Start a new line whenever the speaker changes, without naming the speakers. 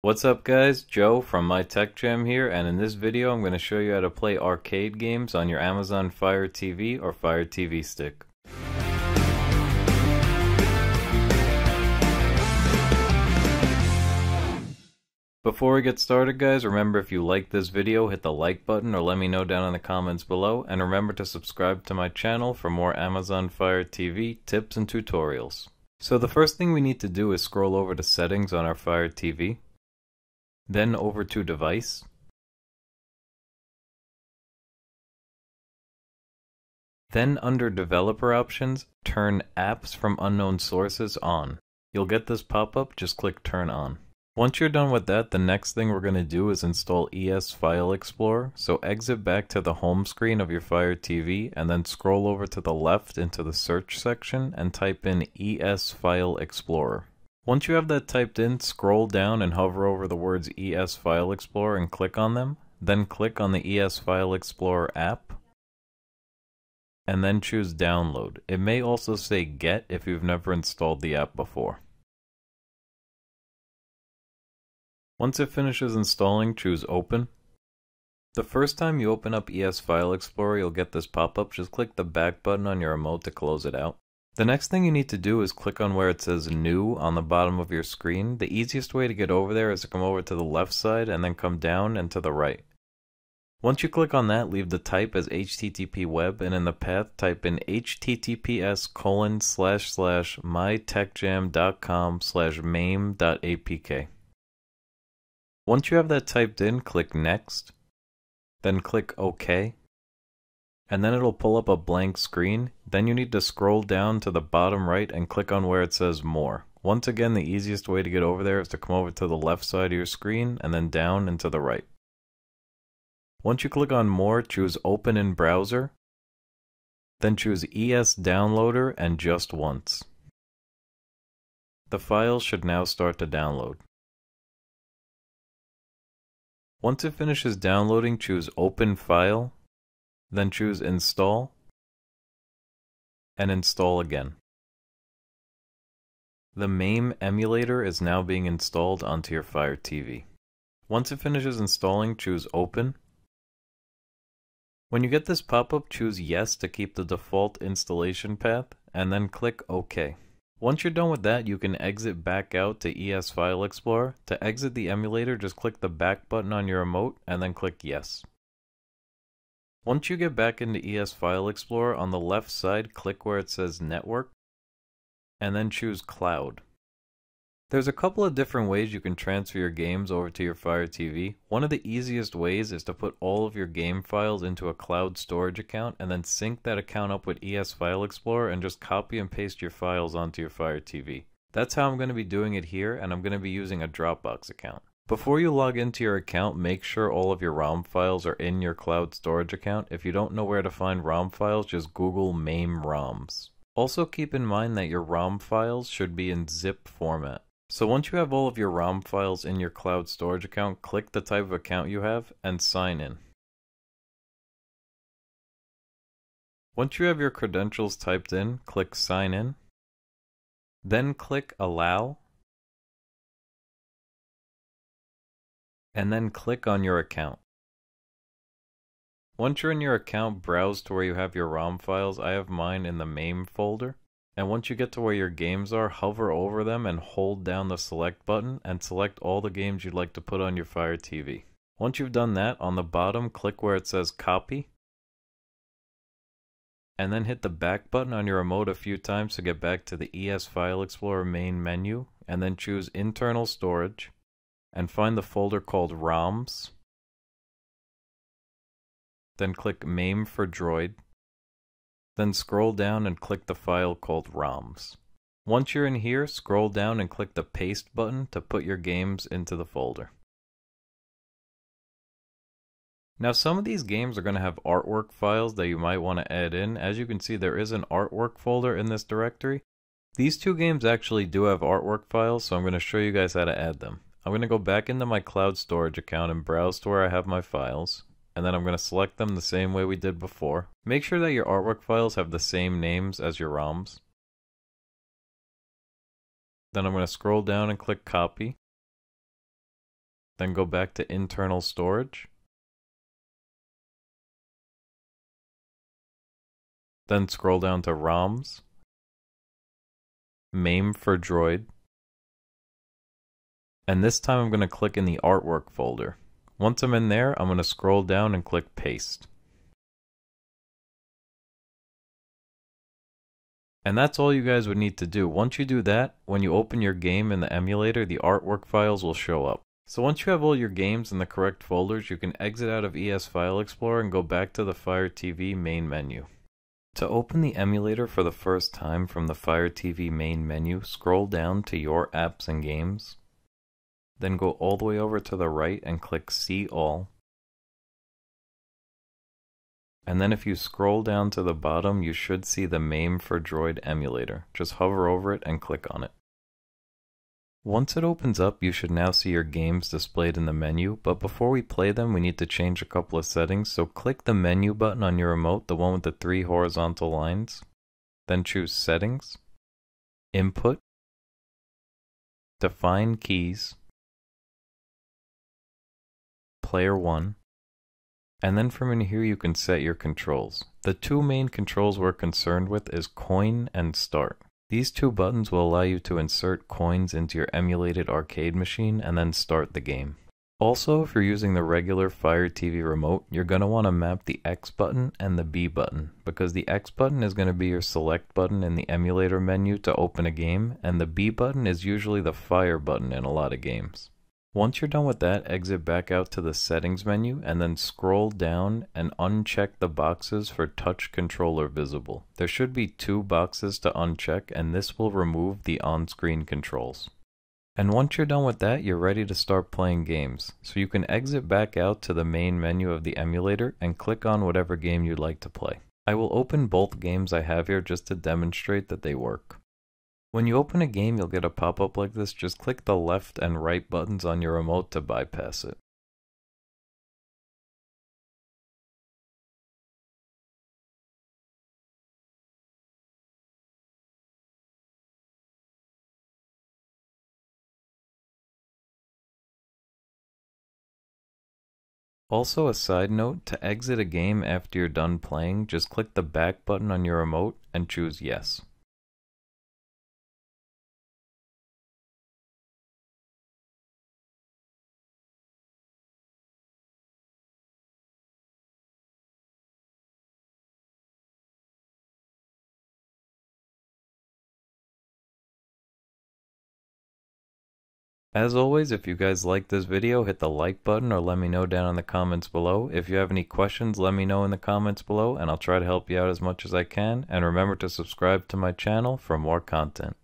What's up guys, Joe from My Tech Jam here and in this video I'm going to show you how to play arcade games on your Amazon Fire TV or Fire TV stick. Before we get started guys, remember if you like this video, hit the like button or let me know down in the comments below and remember to subscribe to my channel for more Amazon Fire TV tips and tutorials. So the first thing we need to do is scroll over to settings on our Fire TV then over to Device. Then under Developer Options, turn Apps from Unknown Sources on. You'll get this pop-up, just click Turn On. Once you're done with that, the next thing we're going to do is install ES File Explorer. So exit back to the home screen of your Fire TV and then scroll over to the left into the search section and type in ES File Explorer. Once you have that typed in, scroll down and hover over the words ES File Explorer and click on them. Then click on the ES File Explorer app and then choose download. It may also say get if you've never installed the app before. Once it finishes installing, choose open. The first time you open up ES File Explorer, you'll get this pop-up. Just click the back button on your remote to close it out. The next thing you need to do is click on where it says new on the bottom of your screen. The easiest way to get over there is to come over to the left side and then come down and to the right. Once you click on that, leave the type as HTTP web and in the path type in https colon slash slash mytechjam.com slash mame.apk. Once you have that typed in, click next, then click OK and then it'll pull up a blank screen. Then you need to scroll down to the bottom right and click on where it says more. Once again, the easiest way to get over there is to come over to the left side of your screen and then down and to the right. Once you click on more, choose open in browser, then choose ES downloader and just once. The file should now start to download. Once it finishes downloading, choose open file then choose Install and install again. The MAME emulator is now being installed onto your Fire TV. Once it finishes installing, choose Open. When you get this pop-up, choose Yes to keep the default installation path, and then click OK. Once you're done with that, you can exit back out to ES File Explorer. To exit the emulator, just click the back button on your remote, and then click Yes. Once you get back into ES File Explorer, on the left side, click where it says Network, and then choose Cloud. There's a couple of different ways you can transfer your games over to your Fire TV. One of the easiest ways is to put all of your game files into a cloud storage account and then sync that account up with ES File Explorer and just copy and paste your files onto your Fire TV. That's how I'm going to be doing it here, and I'm going to be using a Dropbox account. Before you log into your account, make sure all of your ROM files are in your cloud storage account. If you don't know where to find ROM files, just Google MAME ROMs. Also keep in mind that your ROM files should be in zip format. So once you have all of your ROM files in your cloud storage account, click the type of account you have and sign in. Once you have your credentials typed in, click sign in. Then click allow and then click on your account. Once you're in your account, browse to where you have your ROM files. I have mine in the MAME folder. And once you get to where your games are, hover over them and hold down the select button and select all the games you'd like to put on your Fire TV. Once you've done that, on the bottom, click where it says copy. And then hit the back button on your remote a few times to get back to the ES File Explorer main menu, and then choose Internal Storage and find the folder called ROMs. Then click MAME4droid. Then scroll down and click the file called ROMs. Once you're in here, scroll down and click the Paste button to put your games into the folder. Now some of these games are going to have artwork files that you might want to add in. As you can see, there is an artwork folder in this directory. These two games actually do have artwork files, so I'm going to show you guys how to add them. I'm going to go back into my cloud storage account and browse to where I have my files. And then I'm going to select them the same way we did before. Make sure that your artwork files have the same names as your ROMs. Then I'm going to scroll down and click copy. then go back to internal storage. Then scroll down to ROMs, MAME4droid, and this time I'm going to click in the artwork folder. Once I'm in there, I'm going to scroll down and click paste. And that's all you guys would need to do. Once you do that, when you open your game in the emulator, the artwork files will show up. So once you have all your games in the correct folders, you can exit out of ES File Explorer and go back to the Fire TV main menu. To open the emulator for the first time from the Fire TV main menu, scroll down to Your Apps and Games, then go all the way over to the right and click See All. And then if you scroll down to the bottom, you should see the MAME4droid emulator. Just hover over it and click on it. Once it opens up, you should now see your games displayed in the menu, but before we play them, we need to change a couple of settings, so click the menu button on your remote, the one with the three horizontal lines, then choose Settings, Input, Define Keys, Player 1, and then from in here you can set your controls. The two main controls we're concerned with is coin and start. These two buttons will allow you to insert coins into your emulated arcade machine and then start the game. Also, if you're using the regular Fire TV remote, you're going to want to map the X button and the B button, because the X button is going to be your select button in the emulator menu to open a game, and the B button is usually the fire button in a lot of games. Once you're done with that, exit back out to the settings menu and then scroll down and uncheck the boxes for touch controller visible. There should be two boxes to uncheck and this will remove the on-screen controls. And once you're done with that, you're ready to start playing games. So you can exit back out to the main menu of the emulator and click on whatever game you'd like to play. I will open both games I have here just to demonstrate that they work. When you open a game, you'll get a pop-up like this. Just click the left and right buttons on your remote to bypass it. Also a side note, to exit a game after you're done playing, just click the back button on your remote and choose yes. As always, if you guys like this video, hit the like button or let me know down in the comments below. If you have any questions, let me know in the comments below and I'll try to help you out as much as I can. And remember to subscribe to my channel for more content.